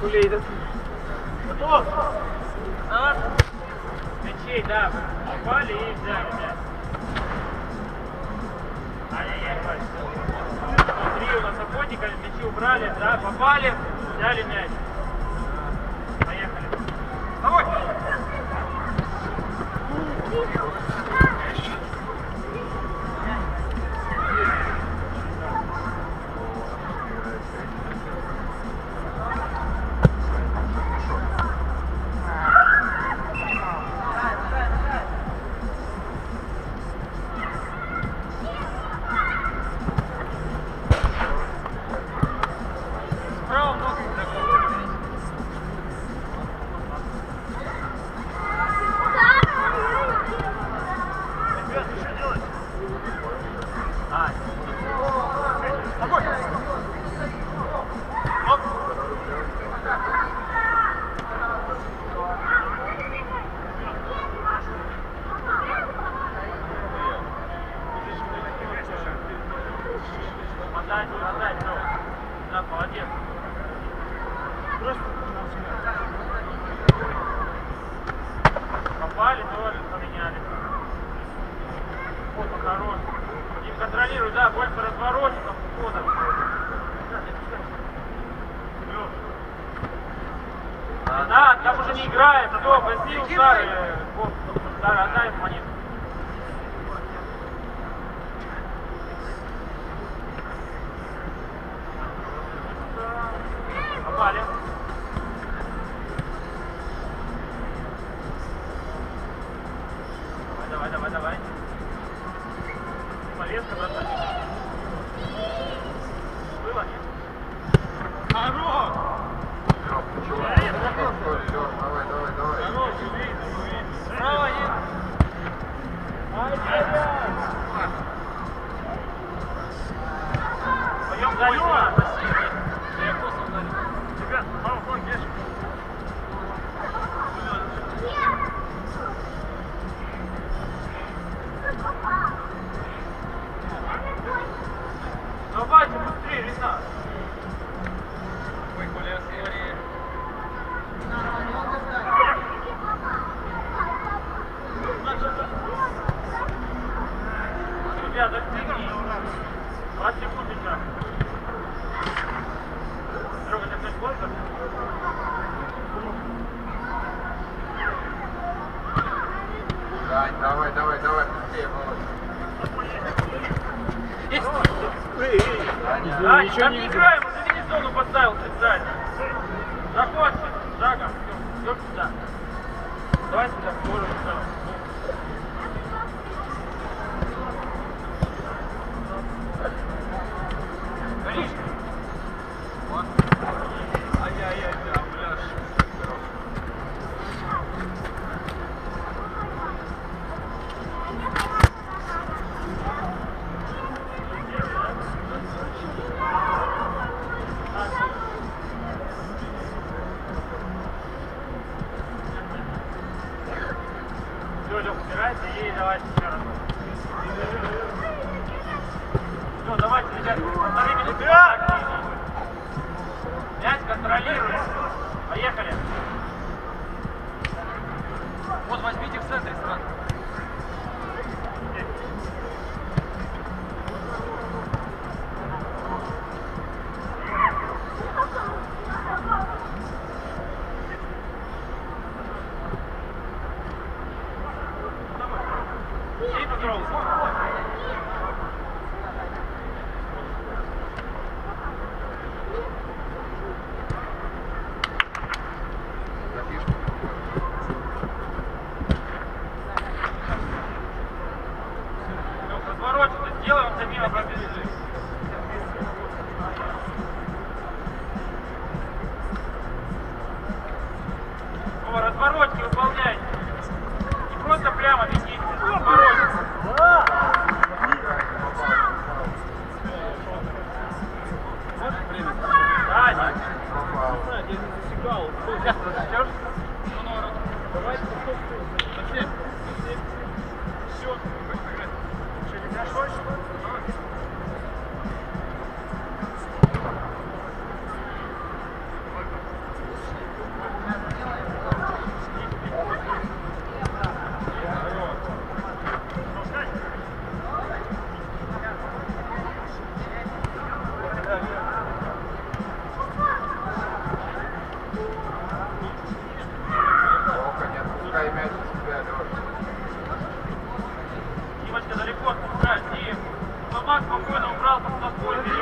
Калькулейтер. Готов? А? Мячей, да. Попали и взяли Вась. Смотри, у нас охотника, мячи убрали, да, попали, взяли мяч. Поехали. Давай! Там уже не играем, все, гостил, Сары, Сара, отдай монету. Попали. Ребята, впереди. 20 секунд еще. Серега, ты гол забил? Дань, давай, давай, давай, быстрее, Володь. Даня. Дань, там не играем, уже мини-зону поставил специально. Заходи, шагом, идем сюда. Давай сюда, можем сюда. Все. Все. Все. Все. Все. Все. Все. Все. Все. Все. Все. Спокойно убрался, спокойно.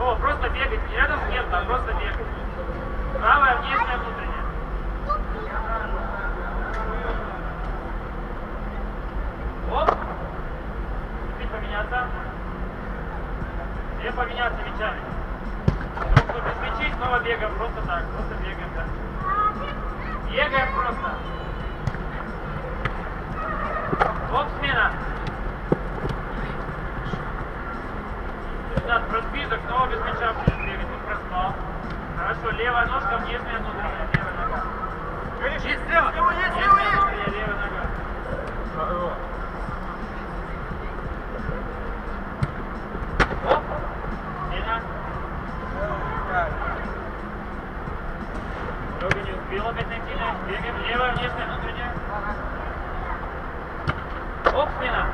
О, просто бегать. Не рядом с кем-то, а просто бегать. Правая внешняя внутренняя. назад, разбиток, снова без мяча будешь бегать, ну, тут проспал. Хорошо, левая ножка, внешняя, внутренняя, левая нога. Есть слева, слева, есть, слева, есть! Левая нога. Лега не успела опять найти мяч. Бегаем левая, внешняя, внутренняя. Оп, спина.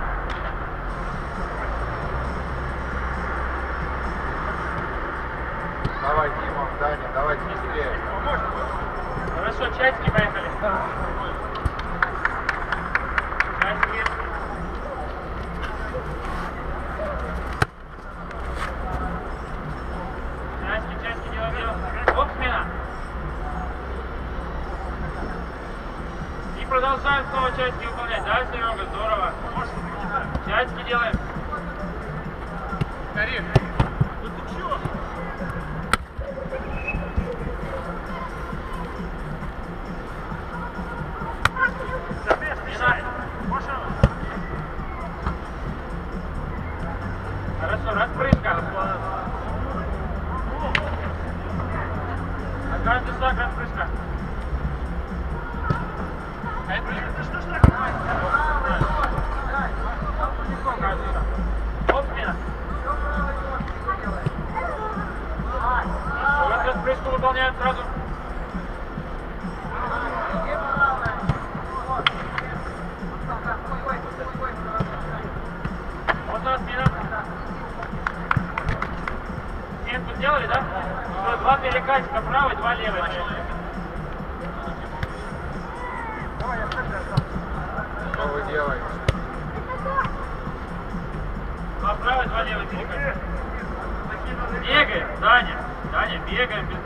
Давай, Дима, Даня, давай быстрее. Хорошо, часики поехали. продолжаем снова часики выполнять, да, Серега? Здорово. Часики делаем. Скорее. Перекатика правый, два левый. Давай, я. Что вы делаете? Два правый, два левый перекатика. Бегаем, Даня. Даня, бегаем без